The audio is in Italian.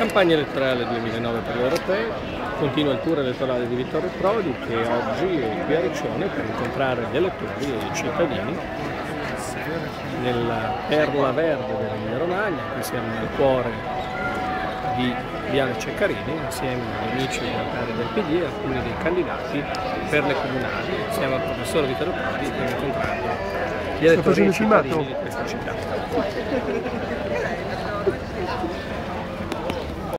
Campagna elettorale 2009 per gli europei, continua il tour elettorale di Vittorio Prodi che oggi è qui a Riccione per incontrare gli elettori e i cittadini nella perla verde dell'Emilia Romagna, qui siamo nel cuore di Viale Ceccarini insieme agli amici dell'area del PD e alcuni dei candidati per le comunali. Siamo al professor Vittorio Prodi per incontrare gli elettori e i cittadini di questa città.